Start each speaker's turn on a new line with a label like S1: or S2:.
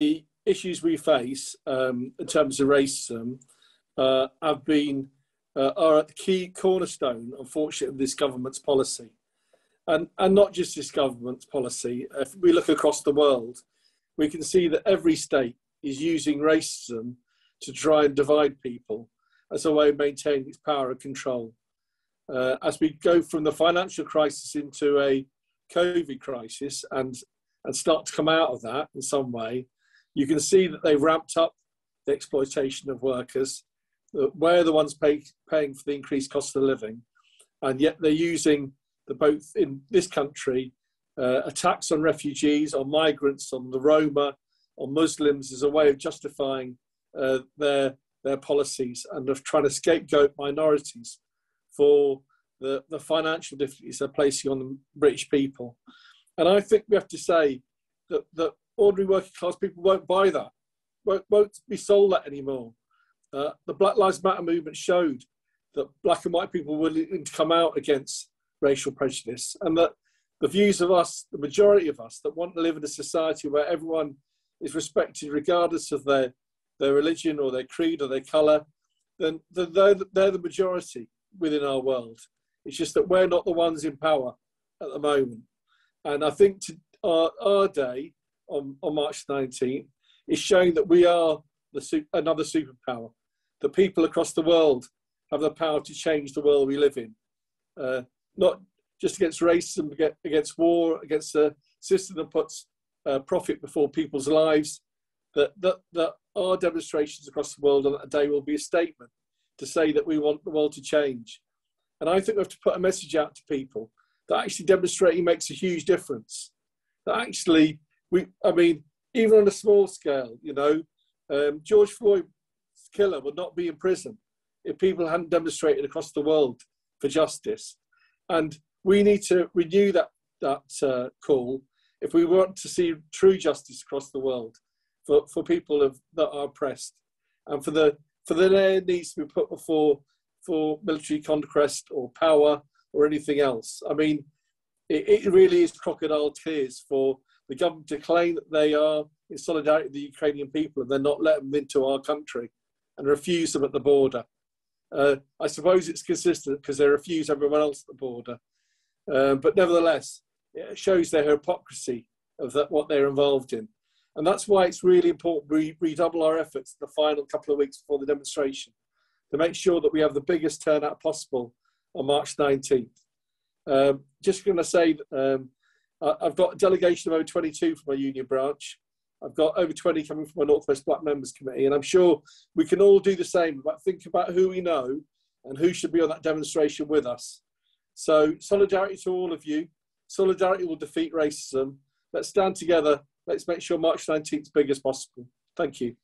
S1: the issues we face um, in terms of racism uh, have been uh, are at the key cornerstone, unfortunately, of this government's policy, and and not just this government's policy. If we look across the world, we can see that every state is using racism to try and divide people as a way of maintaining its power and control. Uh, as we go from the financial crisis into a COVID crisis and and start to come out of that in some way, you can see that they've ramped up the exploitation of workers. We're the ones pay, paying for the increased cost of living, and yet they're using the both in this country uh, attacks on refugees, on migrants, on the Roma, on Muslims as a way of justifying uh, their their policies and of trying to scapegoat minorities for the, the financial difficulties they're placing on the British people. And I think we have to say that, that ordinary working class people won't buy that, won't, won't be sold that anymore. Uh, the Black Lives Matter movement showed that black and white people were willing to come out against racial prejudice and that the views of us, the majority of us that want to live in a society where everyone is respected regardless of their, their religion or their creed or their colour, then they're, they're the majority within our world. It's just that we're not the ones in power at the moment. And I think to our, our day on, on March 19th is showing that we are the, another superpower. The people across the world have the power to change the world we live in. Uh, not just against racism, against war, against a system that puts uh, profit before people's lives. That, that, that our demonstrations across the world on that day will be a statement to say that we want the world to change. And I think we have to put a message out to people that actually demonstrating makes a huge difference. That actually, we, I mean, even on a small scale, you know, um, George Floyd's killer would not be in prison if people hadn't demonstrated across the world for justice. And we need to renew that that uh, call if we want to see true justice across the world for, for people of, that are oppressed and for the for the needs to be put before for military conquest or power or anything else. I mean, it, it really is crocodile tears for the government to claim that they are in solidarity with the Ukrainian people and then not let them into our country and refuse them at the border. Uh, I suppose it's consistent because they refuse everyone else at the border. Uh, but nevertheless, it shows their hypocrisy of that, what they're involved in. And that's why it's really important we redouble our efforts in the final couple of weeks before the demonstration to make sure that we have the biggest turnout possible on March 19th. Um, just going to say, um, Uh, I've got a delegation of over 22 from my union branch. I've got over 20 coming from my Northwest Black Members Committee, and I'm sure we can all do the same. But think about who we know and who should be on that demonstration with us. So, solidarity to all of you. Solidarity will defeat racism. Let's stand together. Let's make sure March 19th is big as possible. Thank you.